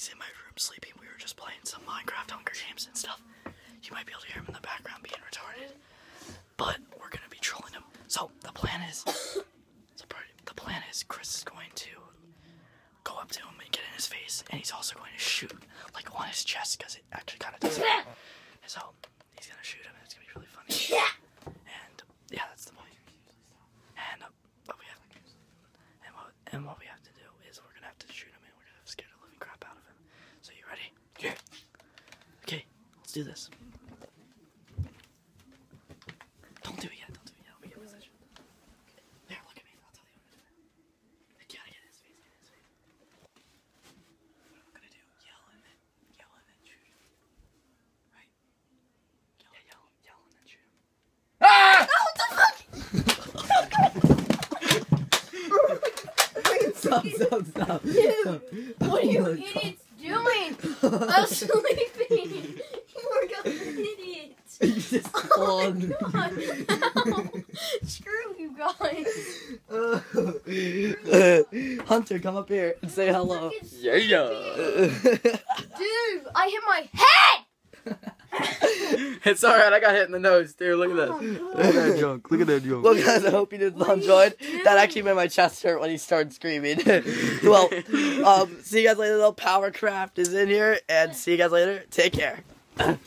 he's in my room sleeping. We were just playing some Minecraft Hunger Games and stuff. You might be able to hear him in the background being retarded. But we're gonna be trolling him. So the plan is, so the plan is Chris is going to go up to him and get in his face, and he's also going to shoot like on his chest because it actually kind of does it. So he's gonna shoot him, and it's gonna be really funny. And yeah, that's the point. And uh, what we have, and what, and what we have to do is we're gonna have to shoot him, and we're gonna have to scare the living crap out of him. So you ready? Yeah. Okay, let's do this. Don't do it yet. Don't do it yet. Let me get position. There, look at me. I'll tell you what to do. I gotta get in his face. Get in his face. What I'm gonna do? Yell and then yell and then shoot him. Right? Yell, yeah, yell, yell and then shoot him. Ah! Stop, stop, stop. What are you idiots doing? I was sleeping. You are guys idiots. You just Oh spawned. my Screw you guys. Hunter, come up here and say hello. Yeah, yeah. Dude, I hit my head. It's alright, I got hit in the nose, dude. Look at that. Look at that joke. Look at that joke. Look, guys, I hope you did not enjoy it. That actually made my chest hurt when he started screaming. well, um, see you guys later. Little Powercraft is in here, and see you guys later. Take care. Dude.